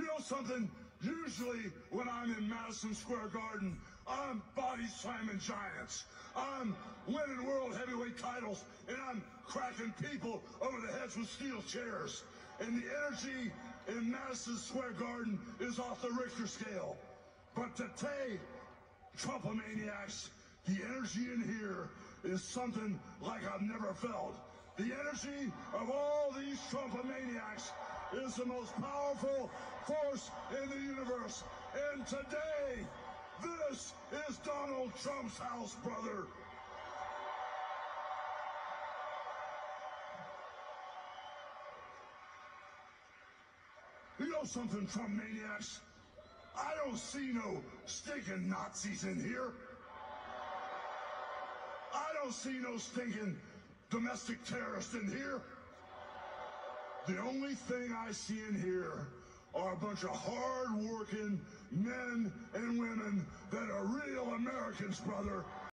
You know something? Usually when I'm in Madison Square Garden, I'm body slamming giants. I'm winning world heavyweight titles and I'm cracking people over the heads with steel chairs. And the energy in Madison Square Garden is off the Richter scale. But today, Trumpamaniacs, the energy in here is something like I've never felt. The energy of all these Trumpamaniacs is the most powerful force in the universe. And today, this is Donald Trump's house, brother. You know something, Trump maniacs? I don't see no stinking Nazis in here. I don't see no stinking domestic terrorists in here. The only thing I see in here are a bunch of hard-working men and women that are real Americans, brother.